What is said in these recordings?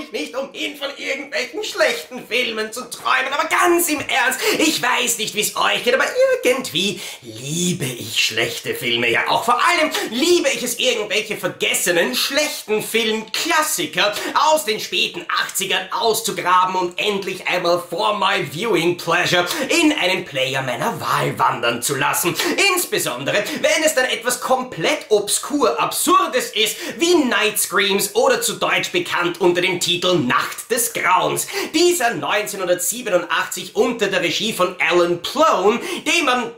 Nacht komme ich nicht umhin, von irgendwelchen schlechten Filmen zu träumen. Aber ganz im Ernst, ich weiß nicht, wie es euch geht, aber irgendwie liebe ich schlechte Filme. Ja, auch vor allem liebe ich es, irgendwelche vergessenen, schlechten Filmklassiker aus den späten 80ern auszugraben und endlich einmal vor my viewing pleasure in einen Player meiner Wahl wandern zu lassen. Insbesondere, wenn es dann etwas komplett obskur Absurdes ist, wie Night Screams oder zu Deutsch bekannt unter dem Titel Nacht des Grauens. Dieser 1987 unter der Regie von Alan Plone, den man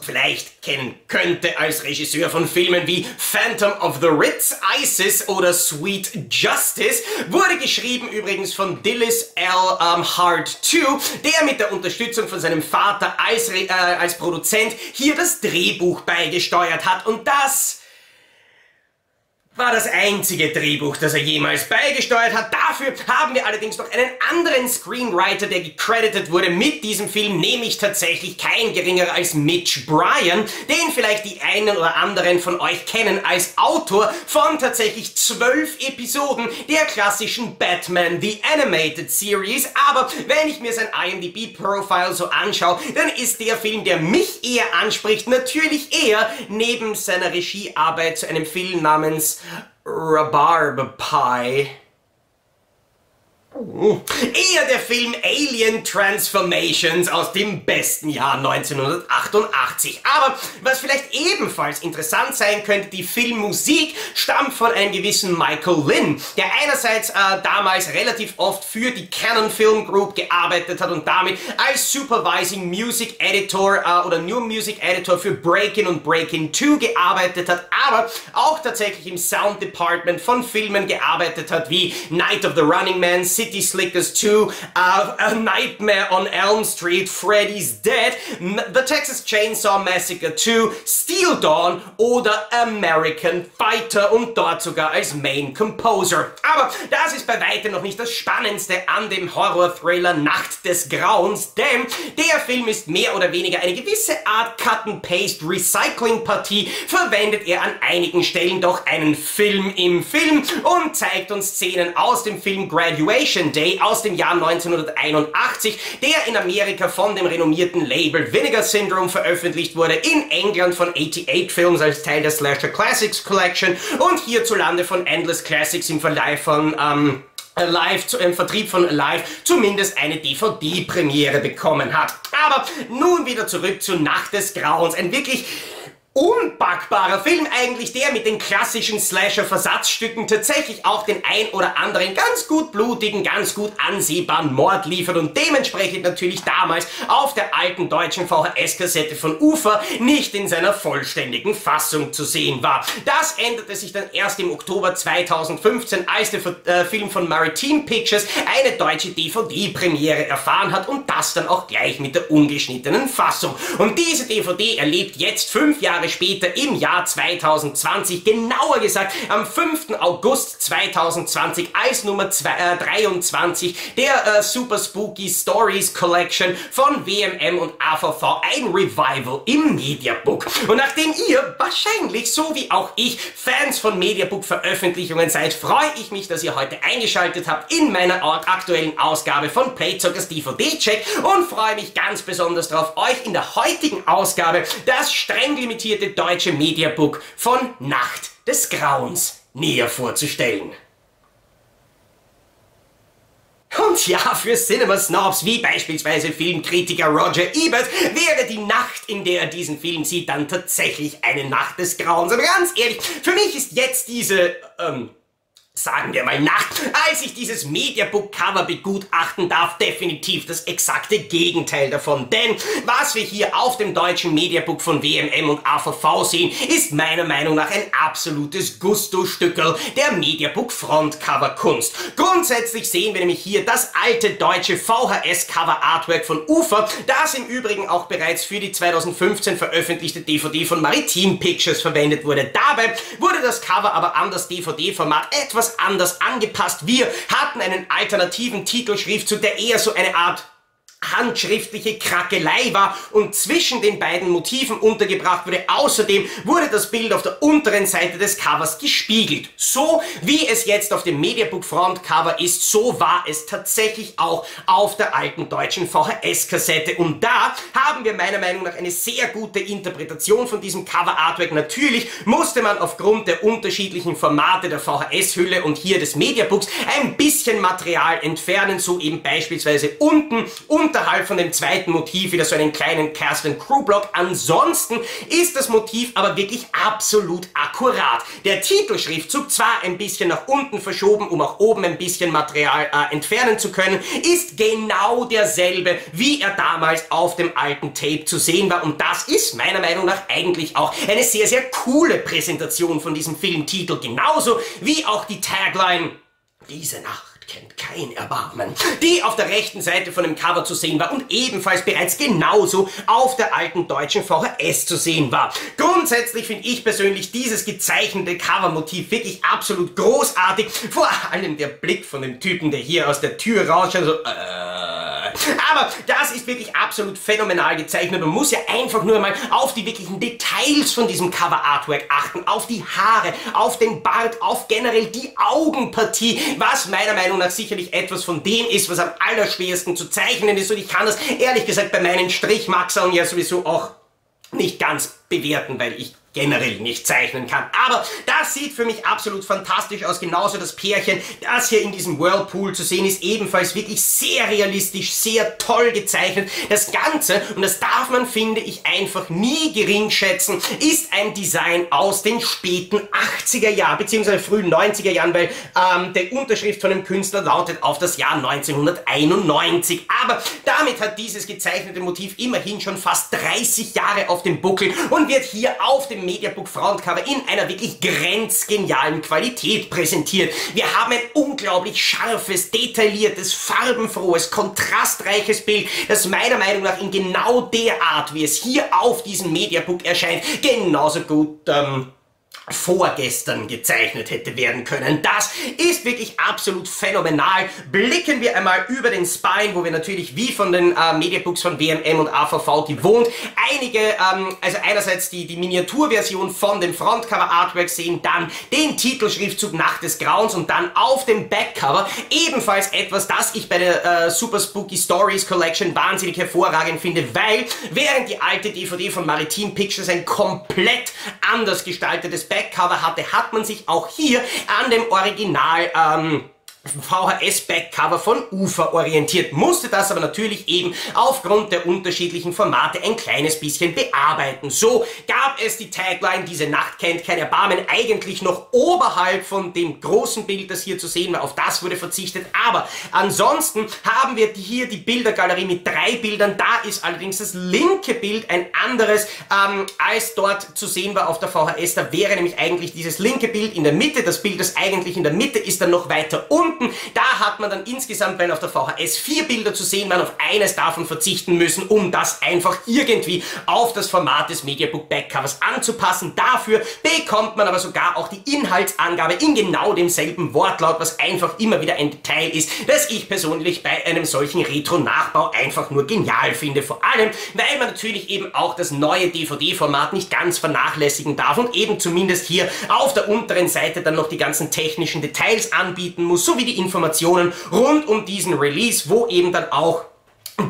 vielleicht kennen könnte als Regisseur von Filmen wie Phantom of the Ritz, ISIS oder Sweet Justice, wurde geschrieben übrigens von Dillis L. Um, Hart II, der mit der Unterstützung von seinem Vater als, äh, als Produzent hier das Drehbuch beigesteuert hat und das war das einzige Drehbuch, das er jemals beigesteuert hat. Dafür haben wir allerdings noch einen anderen Screenwriter, der gecredited wurde mit diesem Film, nämlich tatsächlich kein geringerer als Mitch Bryan, den vielleicht die einen oder anderen von euch kennen als Autor von tatsächlich zwölf Episoden der klassischen Batman The Animated Series. Aber wenn ich mir sein IMDb-Profile so anschaue, dann ist der Film, der mich eher anspricht, natürlich eher neben seiner Regiearbeit zu einem Film namens Rhubarb Pie. Eher der Film Alien Transformations aus dem besten Jahr 1988. Aber was vielleicht ebenfalls interessant sein könnte, die Filmmusik stammt von einem gewissen Michael Lynn, der einerseits äh, damals relativ oft für die Canon Film Group gearbeitet hat und damit als Supervising Music Editor äh, oder New Music Editor für Breakin' und Breakin' 2 gearbeitet hat, aber auch tatsächlich im Sound Department von Filmen gearbeitet hat wie Night of the Running Man, City Slickers 2, uh, A Nightmare on Elm Street, Freddy's Dead, The Texas Chainsaw Massacre 2, Steel Dawn oder American Fighter und dort sogar als Main Composer. Aber das ist bei weitem noch nicht das Spannendste an dem Horror-Thriller Nacht des Grauens, denn der Film ist mehr oder weniger eine gewisse Art Cut-and-Paste-Recycling-Partie, verwendet er an einigen Stellen doch einen Film im Film und zeigt uns Szenen aus dem Film Graduation Graduation Day aus dem Jahr 1981, der in Amerika von dem renommierten Label Vinegar Syndrome veröffentlicht wurde, in England von 88 Films als Teil der Slasher Classics Collection und hierzulande von Endless Classics im Verleih von ähm, Live, zu, im Vertrieb von Live zumindest eine DVD-Premiere bekommen hat. Aber nun wieder zurück zu Nacht des Grauens. Ein wirklich unpackbarer Film eigentlich, der mit den klassischen Slasher-Versatzstücken tatsächlich auch den ein oder anderen ganz gut blutigen, ganz gut ansehbaren Mord liefert und dementsprechend natürlich damals auf der alten deutschen VHS-Kassette von Ufer nicht in seiner vollständigen Fassung zu sehen war. Das änderte sich dann erst im Oktober 2015, als der äh, Film von Maritime Pictures eine deutsche DVD-Premiere erfahren hat und das dann auch gleich mit der ungeschnittenen Fassung. Und diese DVD erlebt jetzt fünf Jahre Jahre später im Jahr 2020, genauer gesagt am 5. August 2020 als Nummer 2, äh, 23 der äh, Super Spooky Stories Collection von WMM und AVV ein Revival im Mediabook. Und nachdem ihr wahrscheinlich, so wie auch ich, Fans von Mediabook Veröffentlichungen seid, freue ich mich, dass ihr heute eingeschaltet habt in meiner aktuellen Ausgabe von Playzockers DVD Check und freue mich ganz besonders darauf, euch in der heutigen Ausgabe das streng limitierte rezensierte deutsche Mediabook von Nacht des Grauens näher vorzustellen. Und ja, für Cinema-Snobs wie beispielsweise Filmkritiker Roger Ebert wäre die Nacht, in der er diesen Film sieht, dann tatsächlich eine Nacht des Grauens. Aber ganz ehrlich, für mich ist jetzt diese, ähm, sagen wir mal nach, als ich dieses Mediabook-Cover begutachten darf, definitiv das exakte Gegenteil davon. Denn was wir hier auf dem deutschen Mediabook von WMM und AVV sehen, ist meiner Meinung nach ein absolutes Gusto-Stückel der Mediabook-Frontcover-Kunst. Grundsätzlich sehen wir nämlich hier das alte deutsche VHS-Cover-Artwork von Ufer, das im Übrigen auch bereits für die 2015 veröffentlichte DVD von Maritime Pictures verwendet wurde. Dabei wurde das Cover aber an das DVD-Format etwas etwas anders angepasst. Wir hatten einen alternativen Titelschriftzug, der eher so eine Art handschriftliche Krakelei war und zwischen den beiden Motiven untergebracht wurde. Außerdem wurde das Bild auf der unteren Seite des Covers gespiegelt. So wie es jetzt auf dem Mediabook Frontcover ist, so war es tatsächlich auch auf der alten deutschen VHS-Kassette. Und da haben wir meiner Meinung nach eine sehr gute Interpretation von diesem Cover-Artwork. Natürlich musste man aufgrund der unterschiedlichen Formate der VHS-Hülle und hier des Mediabooks ein bisschen Material entfernen, so eben beispielsweise unten unterhalb von dem zweiten Motiv wieder so einen kleinen Kerstin Crew-Block. Ansonsten ist das Motiv aber wirklich absolut akkurat. Der Titelschriftzug zwar ein bisschen nach unten verschoben, um auch oben ein bisschen Material äh, entfernen zu können, ist genau derselbe, wie er damals auf dem alten Tape zu sehen war. Und das ist meiner Meinung nach eigentlich auch eine sehr, sehr coole Präsentation von diesem Filmtitel. Genauso wie auch die Tagline Diese Nacht kennt kein Erbarmen, die auf der rechten Seite von dem Cover zu sehen war und ebenfalls bereits genauso auf der alten deutschen VHS zu sehen war. Grundsätzlich finde ich persönlich dieses gezeichnete Covermotiv wirklich absolut großartig, vor allem der Blick von dem Typen, der hier aus der Tür rausschaut, so, äh, aber das ist wirklich absolut phänomenal gezeichnet. Man muss ja einfach nur mal auf die wirklichen Details von diesem Cover-Artwork achten. Auf die Haare, auf den Bart, auf generell die Augenpartie, was meiner Meinung nach sicherlich etwas von dem ist, was am allerschwersten zu zeichnen ist. Und ich kann das ehrlich gesagt bei meinen Strichmaxern ja sowieso auch nicht ganz bewerten, weil ich generell nicht zeichnen kann. Aber das sieht für mich absolut fantastisch aus. Genauso das Pärchen, das hier in diesem Whirlpool zu sehen ist, ebenfalls wirklich sehr realistisch, sehr toll gezeichnet. Das Ganze, und das darf man, finde ich, einfach nie gering schätzen, ist ein Design aus den späten 80er Jahren, beziehungsweise frühen 90er Jahren, weil ähm, der Unterschrift von dem Künstler lautet auf das Jahr 1991. Aber damit hat dieses gezeichnete Motiv immerhin schon fast 30 Jahre auf dem Buckel und wird hier auf dem Mediabook Frontcover in einer wirklich grenzgenialen Qualität präsentiert. Wir haben ein unglaublich scharfes, detailliertes, farbenfrohes, kontrastreiches Bild, das meiner Meinung nach in genau der Art, wie es hier auf diesem Mediabook erscheint, genauso gut ähm, vorgestern gezeichnet hätte werden können. Das ist wirklich absolut phänomenal. Blicken wir einmal über den Spine, wo wir natürlich wie von den äh, Mediabooks von BMM und AVV gewohnt einige, ähm, also einerseits die, die Miniaturversion von dem Frontcover Artwork sehen, dann den Titelschriftzug Nacht des Grauens und dann auf dem Backcover ebenfalls etwas, das ich bei der äh, Super Spooky Stories Collection wahnsinnig hervorragend finde, weil während die alte DVD von Maritime Pictures ein komplett anders gestaltetes Backcover hatte, hat man sich auch hier an dem Original ähm, VHS-Backcover von Ufer orientiert, musste das aber natürlich eben aufgrund der unterschiedlichen Formate ein kleines bisschen bearbeiten. So gab es die Tagline, diese Nacht kennt kein Erbarmen, eigentlich noch oberhalb von dem großen Bild, das hier zu sehen war, auf das wurde verzichtet, aber ansonsten haben wir hier die Bildergalerie mit drei Bildern, da ist allerdings das linke Bild ein anderes ähm, als dort zu sehen war auf der VHS, da wäre nämlich eigentlich dieses linke Bild in der Mitte, das Bild, das eigentlich in der Mitte ist, dann noch weiter unten unten. Da hat man dann insgesamt, wenn auf der VHS vier Bilder zu sehen waren, auf eines davon verzichten müssen, um das einfach irgendwie auf das Format des Mediabook Backcovers anzupassen. Dafür bekommt man aber sogar auch die Inhaltsangabe in genau demselben Wortlaut, was einfach immer wieder ein Detail ist, das ich persönlich bei einem solchen Retro-Nachbau einfach nur genial finde. Vor allem, weil man natürlich eben auch das neue DVD-Format nicht ganz vernachlässigen darf und eben zumindest hier auf der unteren Seite dann noch die ganzen technischen Details anbieten muss, sowie die Informationen rund um diesen Release, wo eben dann auch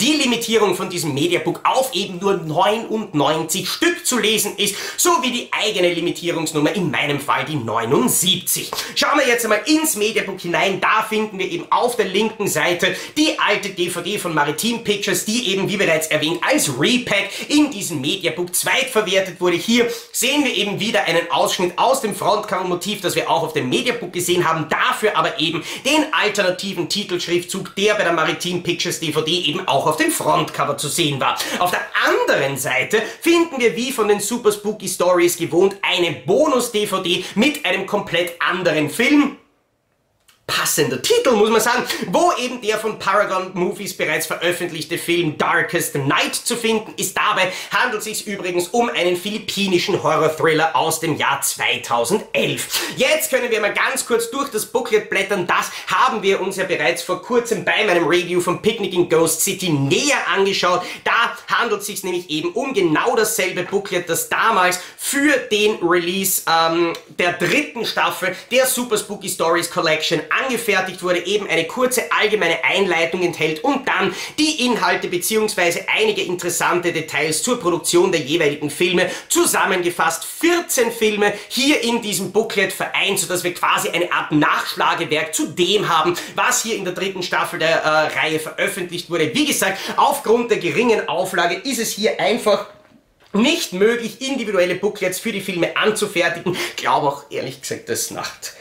die Limitierung von diesem Mediabook auf eben nur 99 Stück zu lesen ist, sowie die eigene Limitierungsnummer, in meinem Fall die 79. Schauen wir jetzt einmal ins Mediabook hinein, da finden wir eben auf der linken Seite die alte DVD von Maritime Pictures, die eben, wie bereits erwähnt, als Repack in diesem Mediabook zweitverwertet wurde. Hier sehen wir eben wieder einen Ausschnitt aus dem Frontcover-Motiv, das wir auch auf dem Mediabook gesehen haben, dafür aber eben den alternativen Titelschriftzug, der bei der Maritime Pictures DVD eben auch auf dem Frontcover zu sehen war. Auf der anderen Seite finden wir wie von den Super Spooky Stories gewohnt eine Bonus-DVD mit einem komplett anderen Film passender Titel, muss man sagen, wo eben der von Paragon Movies bereits veröffentlichte Film Darkest Night zu finden ist. Dabei handelt es sich übrigens um einen philippinischen Horror-Thriller aus dem Jahr 2011. Jetzt können wir mal ganz kurz durch das Booklet blättern. Das haben wir uns ja bereits vor kurzem bei meinem Review von Picnic in Ghost City näher angeschaut. Da handelt es sich nämlich eben um genau dasselbe Booklet, das damals für den Release ähm, der dritten Staffel der Super Spooky Stories Collection angefertigt wurde, eben eine kurze allgemeine Einleitung enthält und dann die Inhalte bzw. einige interessante Details zur Produktion der jeweiligen Filme zusammengefasst. 14 Filme hier in diesem Booklet vereint, sodass wir quasi eine Art Nachschlagewerk zu dem haben, was hier in der dritten Staffel der äh, Reihe veröffentlicht wurde. Wie gesagt, aufgrund der geringen Auflage ist es hier einfach nicht möglich, individuelle Booklets für die Filme anzufertigen. Glaube auch ehrlich gesagt, dass Nacht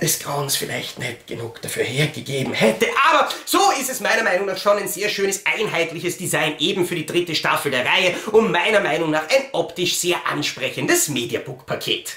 des Grauens vielleicht nicht genug dafür hergegeben hätte. Aber so ist es meiner Meinung nach schon ein sehr schönes, einheitliches Design eben für die dritte Staffel der Reihe und meiner Meinung nach ein optisch sehr ansprechendes Mediabook-Paket.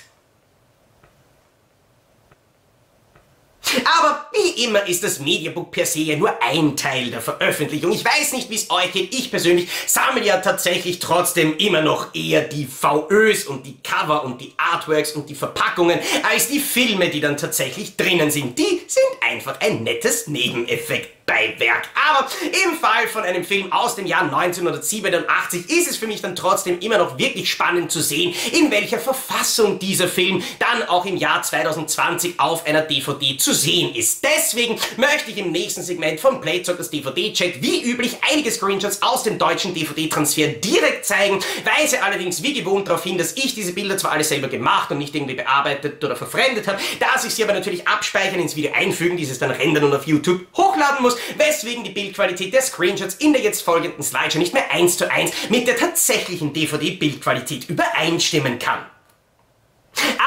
Aber wie immer ist das Mediabook per se ja nur ein Teil der Veröffentlichung. Ich weiß nicht, wie es euch geht. Ich persönlich sammle ja tatsächlich trotzdem immer noch eher die VÖs und die Cover und die Artworks und die Verpackungen als die Filme, die dann tatsächlich drinnen sind. Die sind einfach ein nettes Nebeneffekt. Beiwerk. Aber im Fall von einem Film aus dem Jahr 1987 ist es für mich dann trotzdem immer noch wirklich spannend zu sehen, in welcher Verfassung dieser Film dann auch im Jahr 2020 auf einer DVD zu sehen ist. Deswegen möchte ich im nächsten Segment von Playzockers DVD-Check wie üblich einige Screenshots aus dem deutschen DVD-Transfer direkt zeigen, weise allerdings wie gewohnt darauf hin, dass ich diese Bilder zwar alle selber gemacht und nicht irgendwie bearbeitet oder verfremdet habe, dass ich sie aber natürlich abspeichern, ins Video einfügen, dieses dann rendern und auf YouTube hochladen muss, weswegen die Bildqualität der Screenshots in der jetzt folgenden Slideshow nicht mehr eins zu eins mit der tatsächlichen DVD-Bildqualität übereinstimmen kann.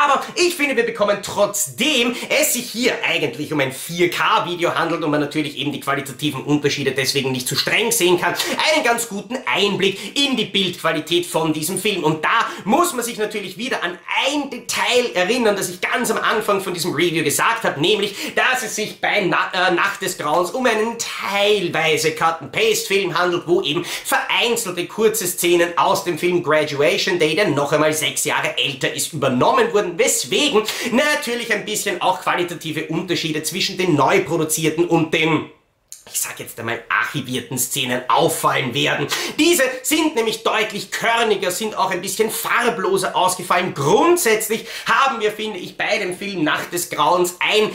Aber ich finde, wir bekommen trotzdem es sich hier eigentlich um ein 4K-Video handelt und man natürlich eben die qualitativen Unterschiede deswegen nicht zu streng sehen kann, einen ganz guten Einblick in die Bildqualität von diesem Film. Und da muss man sich natürlich wieder an ein Detail erinnern, das ich ganz am Anfang von diesem Review gesagt habe, nämlich, dass es sich bei Na äh, Nacht des Grauens um einen teilweise Cut-and-Paste-Film handelt, wo eben vereinzelte kurze Szenen aus dem Film Graduation Day, der noch einmal sechs Jahre älter ist, übernommen übernommen wurden, weswegen natürlich ein bisschen auch qualitative Unterschiede zwischen den neu produzierten und den ich sag jetzt einmal archivierten Szenen auffallen werden. Diese sind nämlich deutlich körniger, sind auch ein bisschen farbloser ausgefallen. Grundsätzlich haben wir, finde ich, bei dem Film Nacht des Grauens ein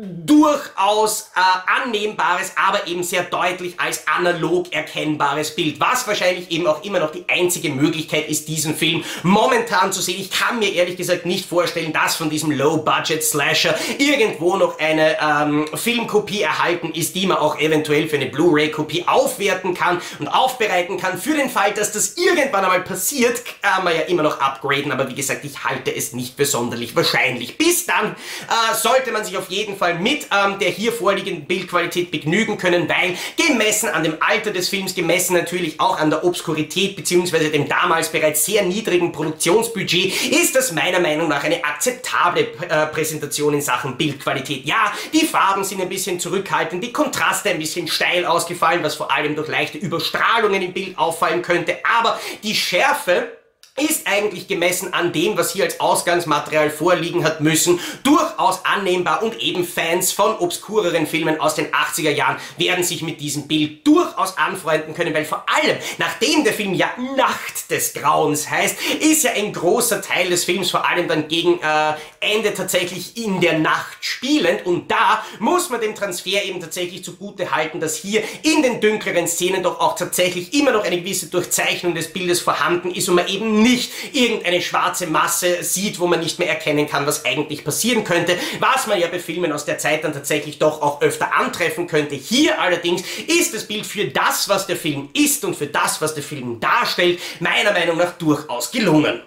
durchaus äh, annehmbares, aber eben sehr deutlich als analog erkennbares Bild, was wahrscheinlich eben auch immer noch die einzige Möglichkeit ist, diesen Film momentan zu sehen. Ich kann mir ehrlich gesagt nicht vorstellen, dass von diesem Low-Budget-Slasher irgendwo noch eine ähm, Filmkopie erhalten ist, die man auch eventuell für eine Blu-ray-Kopie aufwerten kann und aufbereiten kann. Für den Fall, dass das irgendwann einmal passiert, kann man ja immer noch upgraden, aber wie gesagt, ich halte es nicht sonderlich wahrscheinlich. Bis dann äh, sollte man sich auf jeden Fall mit ähm, der hier vorliegenden Bildqualität begnügen können, weil gemessen an dem Alter des Films, gemessen natürlich auch an der Obskurität bzw. dem damals bereits sehr niedrigen Produktionsbudget, ist das meiner Meinung nach eine akzeptable äh, Präsentation in Sachen Bildqualität. Ja, die Farben sind ein bisschen zurückhaltend, die Kontraste ein bisschen steil ausgefallen, was vor allem durch leichte Überstrahlungen im Bild auffallen könnte, aber die Schärfe ist eigentlich gemessen an dem, was hier als Ausgangsmaterial vorliegen hat müssen, durchaus annehmbar und eben Fans von obskureren Filmen aus den 80er Jahren werden sich mit diesem Bild durchaus anfreunden können, weil vor allem, nachdem der Film ja Nacht des Grauens heißt, ist ja ein großer Teil des Films vor allem dann gegen äh, Ende tatsächlich in der Nacht spielend und da muss man dem Transfer eben tatsächlich zugute halten, dass hier in den dunkleren Szenen doch auch tatsächlich immer noch eine gewisse Durchzeichnung des Bildes vorhanden ist und man eben nicht irgendeine schwarze Masse sieht, wo man nicht mehr erkennen kann, was eigentlich passieren könnte, was man ja bei Filmen aus der Zeit dann tatsächlich doch auch öfter antreffen könnte. Hier allerdings ist das Bild für das, was der Film ist und für das, was der Film darstellt, meiner Meinung nach durchaus gelungen.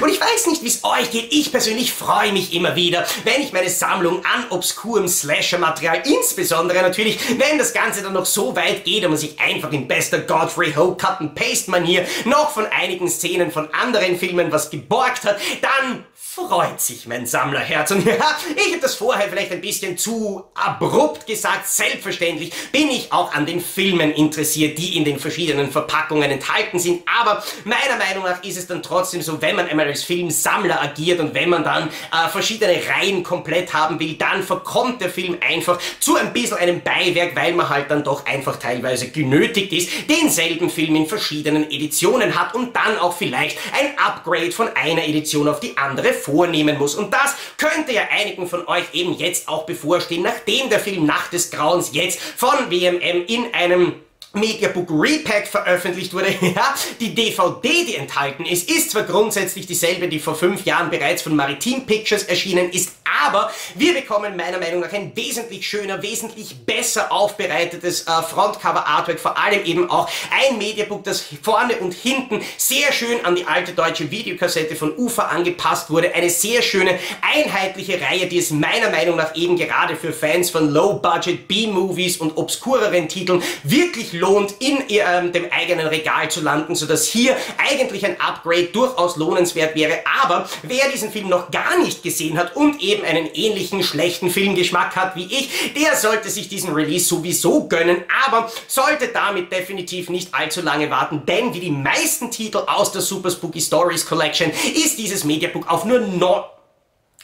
Und ich weiß nicht, wie es euch geht. Ich persönlich freue mich immer wieder, wenn ich meine Sammlung an obskurem Slasher-Material, insbesondere natürlich, wenn das Ganze dann noch so weit geht und man sich einfach in bester Godfrey Ho Cut-and-Paste-Manier noch von einigen Szenen von anderen Filmen was geborgt hat, dann freut sich mein Sammlerherz. Und ja, ich habe das vorher vielleicht ein bisschen zu abrupt gesagt. Selbstverständlich bin ich auch an den Filmen interessiert, die in den verschiedenen Verpackungen enthalten sind. Aber meiner Meinung nach ist es dann trotzdem so, wenn man einmal als Filmsammler agiert und wenn man dann äh, verschiedene Reihen komplett haben will, dann verkommt der Film einfach zu ein bisschen einem Beiwerk, weil man halt dann doch einfach teilweise genötigt ist, denselben Film in verschiedenen Editionen hat und dann auch vielleicht ein Upgrade von einer Edition auf die andere vornehmen muss. Und das könnte ja einigen von euch eben jetzt auch bevorstehen, nachdem der Film Nacht des Grauens jetzt von WMM in einem Mediabook Repack veröffentlicht wurde. Ja, die DVD, die enthalten ist, ist zwar grundsätzlich dieselbe, die vor fünf Jahren bereits von Maritime Pictures erschienen ist, aber wir bekommen meiner Meinung nach ein wesentlich schöner, wesentlich besser aufbereitetes äh, Frontcover-Artwork, vor allem eben auch ein Mediabook, das vorne und hinten sehr schön an die alte deutsche Videokassette von UFA angepasst wurde. Eine sehr schöne, einheitliche Reihe, die es meiner Meinung nach eben gerade für Fans von Low-Budget B-Movies und obskureren Titeln wirklich lohnt, in ähm, dem eigenen Regal zu landen, sodass hier eigentlich ein Upgrade durchaus lohnenswert wäre. Aber wer diesen Film noch gar nicht gesehen hat und eben einen ähnlichen schlechten Filmgeschmack hat wie ich, der sollte sich diesen Release sowieso gönnen, aber sollte damit definitiv nicht allzu lange warten, denn wie die meisten Titel aus der Super Spooky Stories Collection ist dieses Mediabook auf nur no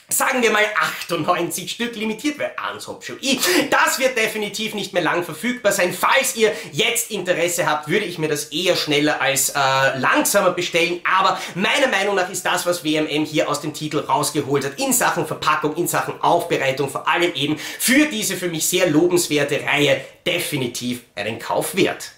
sagen wir mal 98 Stück limitiert, weil eins hab schon ich. Das wird definitiv nicht mehr lang verfügbar sein. Falls ihr jetzt Interesse habt, würde ich mir das eher schneller als äh, langsamer bestellen. Aber meiner Meinung nach ist das, was WMM hier aus dem Titel rausgeholt hat, in Sachen Verpackung, in Sachen Aufbereitung, vor allem eben für diese für mich sehr lobenswerte Reihe definitiv einen Kauf wert.